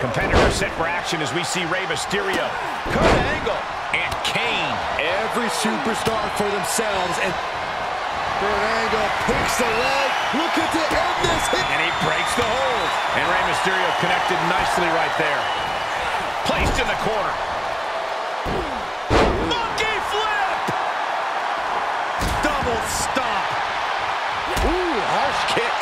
Competitors set for action as we see Rey Mysterio, Kurt Angle, and Kane. Every superstar for themselves, and Kurt Angle picks the leg, looking to end this hit. And he breaks the hold. And Rey Mysterio connected nicely right there. Placed in the corner. Monkey flip! Double stop. Ooh, harsh kick.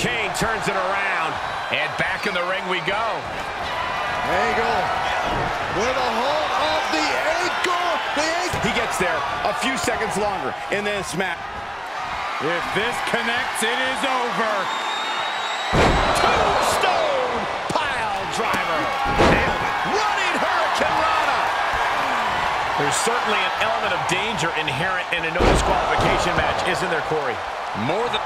Kane turns it around. And back in the ring we go. Angle with a hold of the ankle. The ankle. He gets there a few seconds longer in this match. If this connects, it is over. Tombstone pile driver. And running hurricanrana. There's certainly an element of danger inherent in a no disqualification match, isn't there, Corey? More than...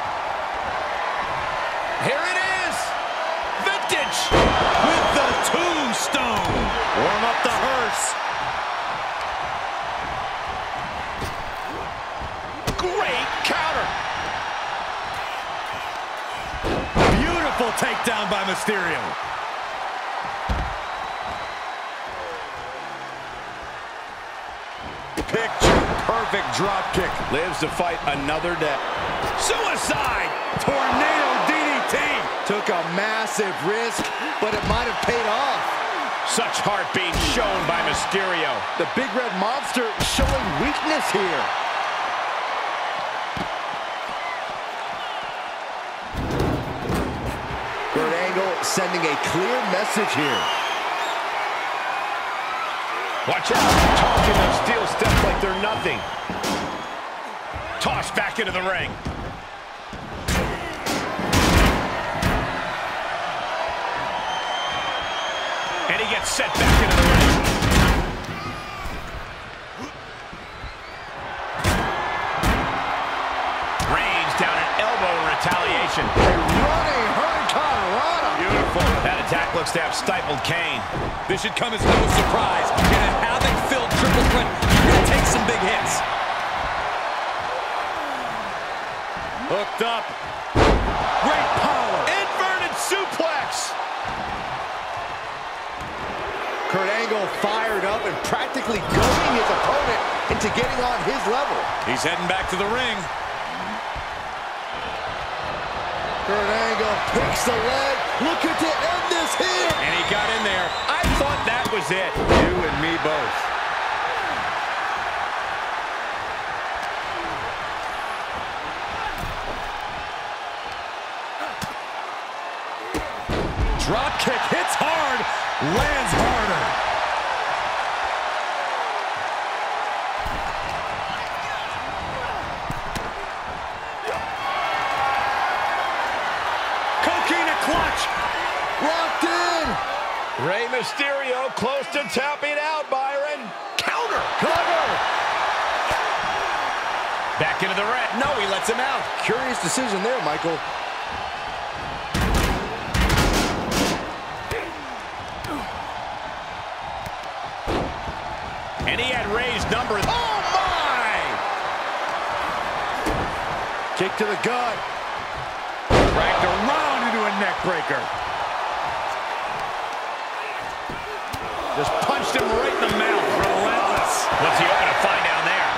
Beautiful takedown by Mysterio. Picture perfect drop kick. Lives to fight another day. Suicide. Tornado DDT. Took a massive risk, but it might have paid off. Such heart being shown by Mysterio. The big red monster showing weakness here. Sending a clear message here. Watch out. Talking those steel steps like they're nothing. Tossed back into the ring. And he gets set back into the ring. Rains down an elbow retaliation. Running hurricanrana. That attack looks to have stifled Kane. This should come as no surprise. In a havoc-filled triple threat, you're going to take some big hits. Hooked up. Great power. Inverted suplex. Kurt Angle fired up and practically goading his opponent into getting on his level. He's heading back to the ring. Kurt Angle picks the leg, looking to end this here. And he got in there. I thought that was it. You and me both. Drop kick hits hard, lands clutch. Locked in. Rey Mysterio close to tapping out, Byron. Counter. Cover. Back into the red. No, he lets him out. Curious decision there, Michael. And he had Rey's number. Oh, my! Kick to the gut. Dragged around into a neck breaker. Just punched him right in the mouth. Relentless. What's he hoping to find down there?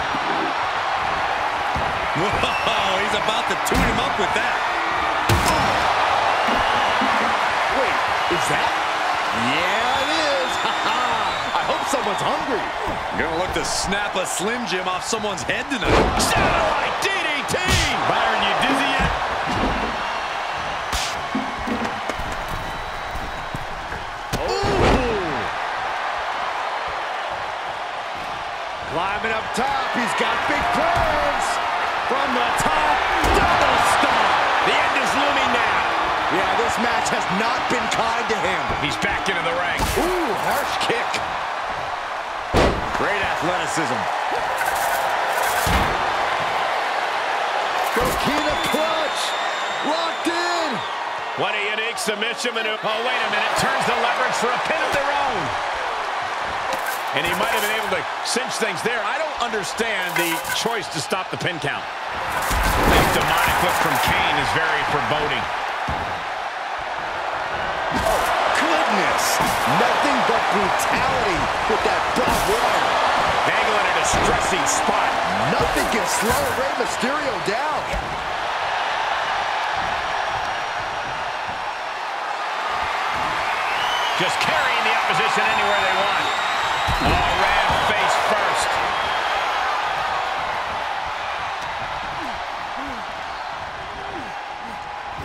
Whoa, he's about to tune him up with that. Wait, is that? Yeah, it is. I hope someone's hungry. Gonna look to snap a Slim Jim off someone's head tonight. Satellite DDT! Byron, you dizzy Climbing up top, he's got big plans. From the top, double stomp. The end is looming now. Yeah, this match has not been kind to him. He's back into the ring. Ooh, harsh kick. Great athleticism. Coquina clutch. Locked in. What a unique submission maneuver. Oh, wait a minute. Turns the leverage for a pin of their own. And he might have been able to cinch things there. I don't understand the choice to stop the pin count. That demonic look from Kane is very foreboding. Oh, goodness. Nothing but brutality with that barbed wire. Angle in a distressing spot. Nothing can slow Rey Mysterio down. Just carrying the opposition anywhere they want. Oh, ram face first.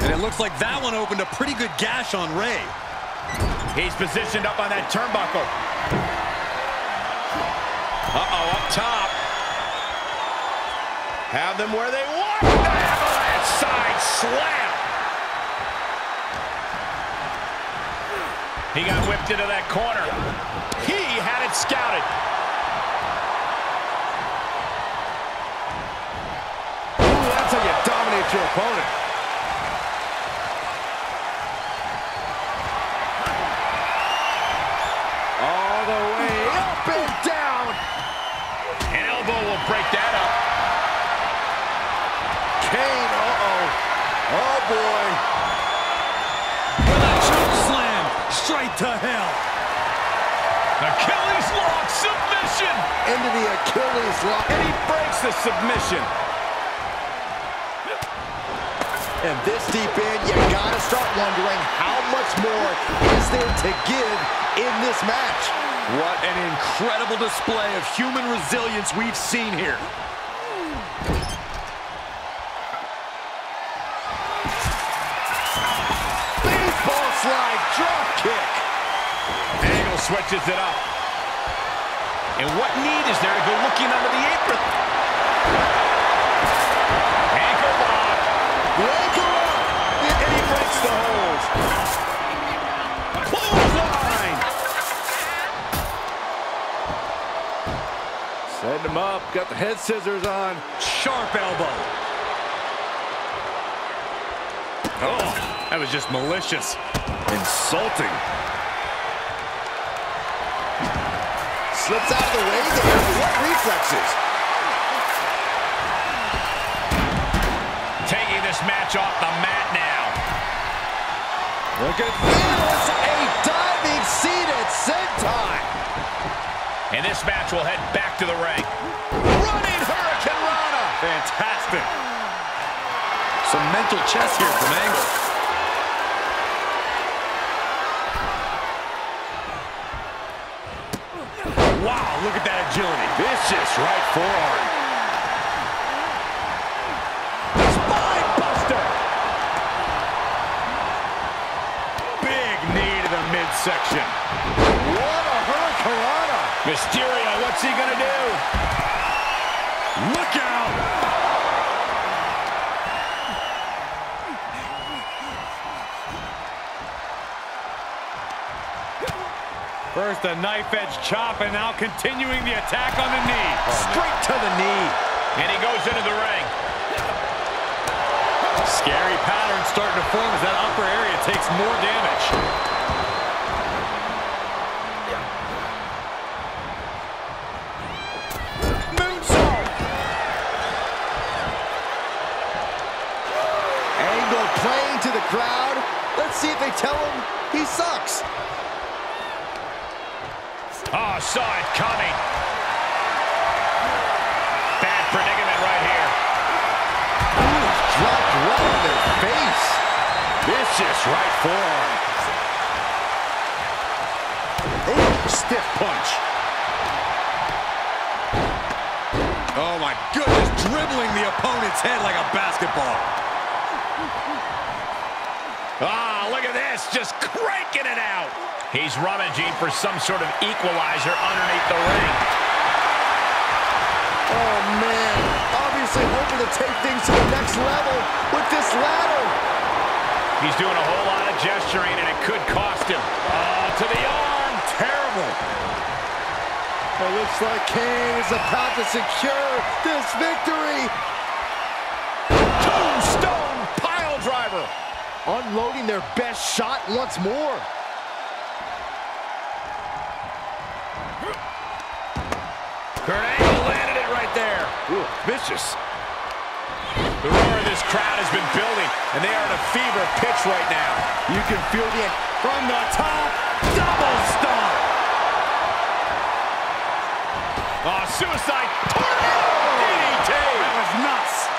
And it looks like that one opened a pretty good gash on Rey. He's positioned up on that turnbuckle. Uh-oh, up top. Have them where they want. The avalanche side slam. He got whipped into that corner. He had it scouted. Ooh, that's how you dominate your opponent. All the way up and down. An elbow will break that up. Kane, uh-oh. Oh, boy. With a choke slam straight to hell. Lock submission. Into the Achilles lock. And he breaks the submission. And this deep in, you gotta start wondering how much more is there to give in this match. What an incredible display of human resilience we've seen here. Baseball slide, drop kick. Angle switches it up. And what need is there to go looking under the apron? Ankle lock. Ankle up. And he breaks the hold. Clothesline. Setting him up, got the head scissors on. Sharp elbow. Oh, that was just malicious. Insulting. Slips out of the way there. What reflexes? Taking this match off the mat now. Look at this. A diving seated senton. And this match will head back to the ring. Running hurricanrana. Fantastic. Some mental chess here from Angle. Wow, look at that agility. Vicious right forearm. First a knife edge chop and now continuing the attack on the knee. Oh, Straight to the knee. And he goes into the ring. Scary pattern starting to form as that upper area takes more damage. Saw it coming. Bad predicament right here. Ooh, dropped right in their face. Vicious right forearm. Ooh, stiff punch. Oh my goodness, dribbling the opponent's head like a basketball. Ah, look at this, just cranking it out. He's rummaging for some sort of equalizer underneath the ring. Oh, man. Obviously hoping to take things to the next level with this ladder. He's doing a whole lot of gesturing, and it could cost him. Oh, to the arm. Terrible. It looks like Kane is about to secure this victory. Tombstone pile driver. Unloading their best shot once more. Kurt Angle landed it right there. Ooh, vicious. The roar of this crowd has been building, and they are in a fever pitch right now. You can feel the from the top double stomp. Oh, suicide tornado DDT. That was nuts.